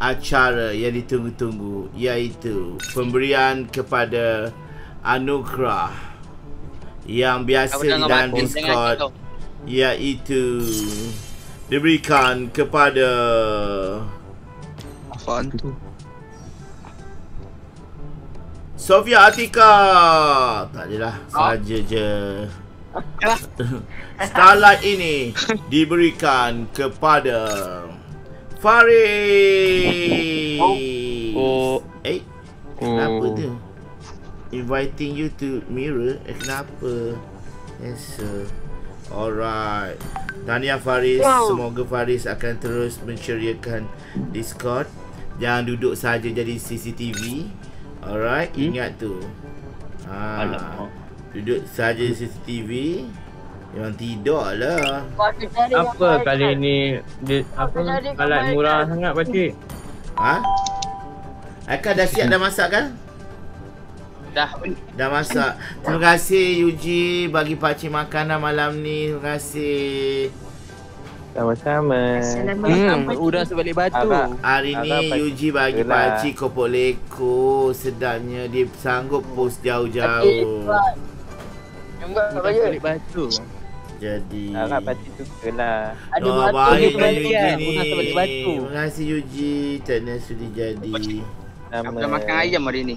acara yang ditunggu-tunggu iaitu pemberian kepada anugerah yang biasa di dalam Discord iaitu diberikan kepada Apaan tu? Sofia Atika. Tak adalah, saja je. Starlight ini diberikan kepada Farid. Oh. Eh, kenapa Oh. tu? Inviting you to mirror. Eh, kenapa? Yes, sir. Alright. Tahniah Faris. Semoga Faris akan terus menceriakan Discord. Jangan duduk saja jadi CCTV. Alright, Hmm? ingat tu. Ha. Alamak. Duduk saja CCTV. Yang tidur lah. Apa kali ni dia, apa alat murah sangat pakcik? Ha? Akan dah siap dah masak kan? Dah. Dah masak. Terima kasih Yuji bagi pakcik makanan malam ni. Terima kasih. Sama-sama. Hmm, udang sebalik batu. Abang. Hari ni Yuji bagi Yelah. pakcik kopok leko. Sedapnya dia sanggup post jauh-jauh. Enggak Udang sebalik batu. Jadi Harap pakcik suka lah. Ada Oh, batu baik ni Yuji ni. Bukan sebalik batu. Terima kasih Yuji. Teknik sudi jadi. Sama. Aku dah makan ayam hari ni.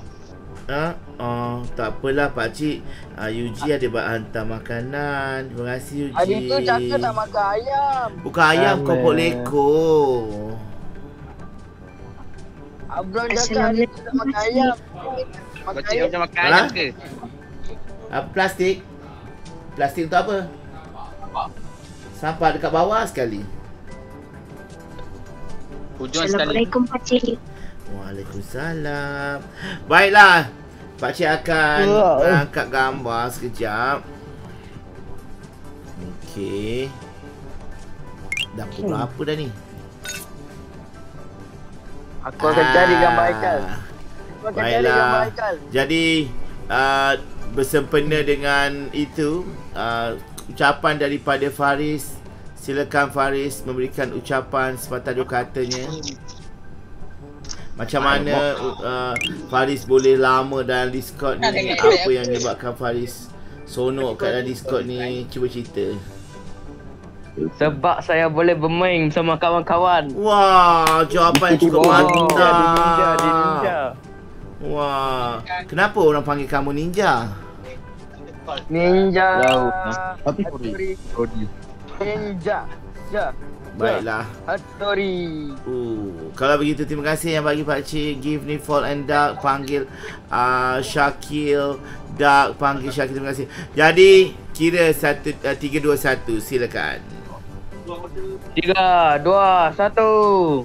Ha? Oh, tak apalah pakcik. Uh, Yuji ada buat hantar makanan. Terima kasih Yuji. Hari tu cakap tak makan ayam. Bukan ayam Sama. kopok leko. Abang cakap hari tu tak makan ayam. Makan ayam. macam makan ayam ke? Apa plastik? Plastik untuk apa? Sampah dekat bawah sekali. Hujung sekali. Assalamualaikum Pakcik. Waalaikumsalam. Baiklah. Pakcik akan angkat gambar sekejap. Okey. Dah pukul berapa dah ni? Aku akan cari gambar Haikal. Ah. Aku akan cari Baiklah. gambar Haikal. Jadi uh, bersempena dengan itu uh, ucapan daripada Faris. Silakan Faris memberikan ucapan sepatah dua katanya. Macam mana uh, Faris boleh lama dalam Discord ni? Apa yang menyebabkan Faris sonok kat dalam Discord ni? Cuba cerita. Sebab saya boleh bermain bersama kawan-kawan. Wah, jawapan cukup Oh, mantap. Dia ninja, dia ninja. Wah, kenapa orang panggil kamu ninja? Ninja. Tapi Rodi. Ninja. Ja. Baiklah. Hattori. Uh, kalau begitu terima kasih yang bagi Pak Cik Give ni Fall and Dark panggil uh, Syakil Dark panggil Syakil terima kasih. Jadi kira satu uh, tiga dua satu silakan. Tiga, dua, satu.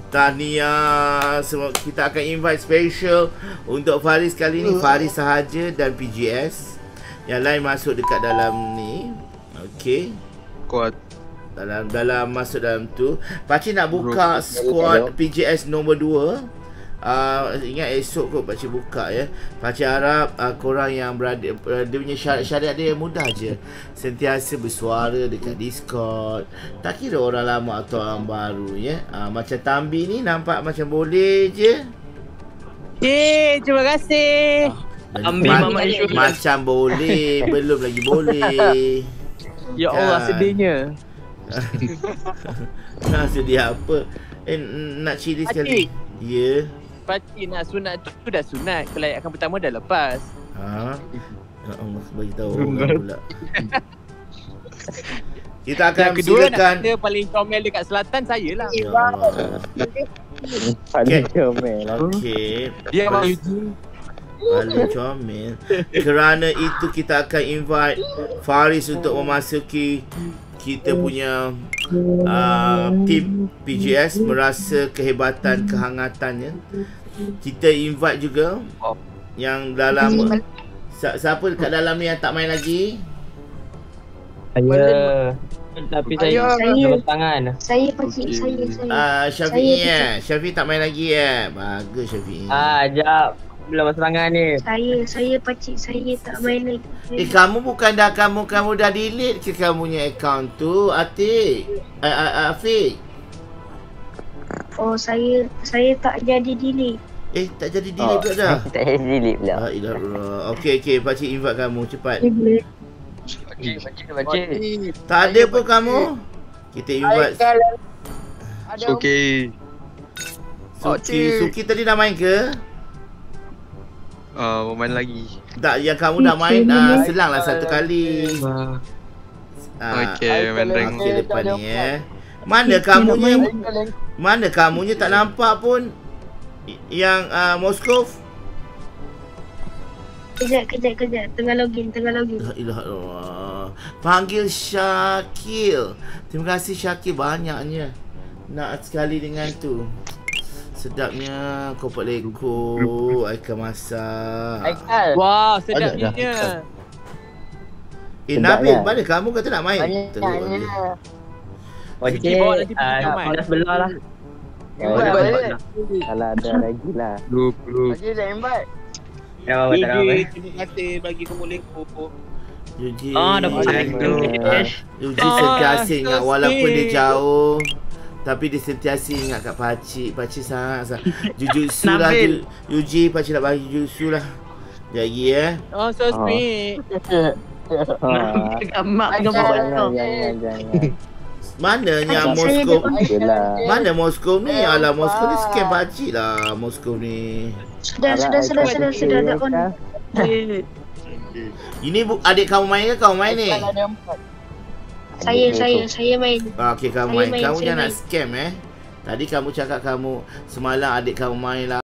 Tahniah semua kita akan invite special untuk Faris kali ni Faris sahaja dan PGS. Yang lain masuk dekat dalam ni. Okey. Kuat. dalam dalam masuk dalam tu. Pakcik nak buka squad PJS nombor 2 Uh, ingat esok kot pakcik buka ya. Pakcik harap uh, korang yang berada uh, Dia punya syarat-syarat dia mudah je. Sentiasa bersuara dekat Discord. Tak kira orang lama atau orang baru ya. Uh, Macam Tambi ni nampak macam boleh je. Eh, terima kasih. Ambil Ma- Mama Ishu. Macam boleh Belum lagi boleh Ya Allah, Kan. sedihnya. Nak sedih apa Eh nak cili sekali Ya Pakcik nak sunat tu, tu dah sunat. Kelayakan pertama dah lepas. Ha Ya Allah bagi tahu orang pula Kita akan Yang kedua nak silakan kata paling comel dekat selatan saya lah. Ya. Paling comel lah. Okey Dia Abang Yuji. Paling comel Kerana itu kita akan invite Faris untuk memasuki kita punya uh, tim PGS merasa kehebatan kehangatannya. Kita invite juga yang dalam si- siapa dekat dalam ni yang tak main lagi? Saya. Tapi saya Saya. lepas tangan. Saya Pakcik, saya, saya. Ah uh, Syafiq Saya eh. Syafiq tak main lagi eh. Bagus Syafiq. Ah, jap. Belum lepas tangan ni. Saya, saya Pakcik, saya tak main lagi. Eh kamu bukan dah kamu kamu dah delete ke kamu punya account tu Atik? Uh, uh, Afiq. Oh saya saya tak jadi delete. Eh, tak jadi delay Oh. pula dah. Tak payah delete pula. La ilaha illallah. Okey okey, pakcik invite kamu cepat. Pakcik, pakcik, pakcik. Tak ada pun kamu. Kita invite Okay. Suki. Suki tadi dah main ke? Ah, uh, main lagi. Tak, yang kamu dah main uh, selang lah satu kali. Ah, Ah, okay, main rank. Okey depan ni eh. Mana kamunya? Mana kamunya tak nampak pun yang uh, Moskov? Kejap kejap kejap. Tengah login tengah login. La ilaha illallah. Panggil Syakil. Terima kasih Syakil banyaknya. Nak sekali dengan tu. Sedapnya kopak leko, air masak. Aikal. Wah, Ada dah. sedapnya. Eh Sedap Nabil, kan? mana kamu kata nak main? Banyaknya. nanti pergi ah, main. Panas belah lah. Invite balik. Kalau ada lagi lah. 20. Pakcik dah invite. Ya, apa tak apa. terima kasih bagi kamu leko. Yuji. Ah, dapat Thank you. Yuji Ah, sentiasa ingat so walaupun dia sweet. jauh tapi dia sentiasa ingat kat pakcik. Pakcik sangat sangat. Jujutsu lah. Nabil. Ju- Yuji pakcik nak bagi jujutsu lah. Sekejap lagi eh. Oh, so Ah. sweet. Ah, Mak dengan Jangan, jangan. Mana yang Pakcik saya Moskow? Yelah. Mana Moskow ni? Alah Moskow ni scam pakcik lah Moskow ni. Sudah sudah sudah sudah sudah dah on. Ini adik kamu main ke kamu main ni? Ada empat. Saya saya saya main. Ah, Okey kamu Saya main. main, Kamu jangan nak main. scam eh. Tadi kamu cakap kamu semalam adik kamu main lah.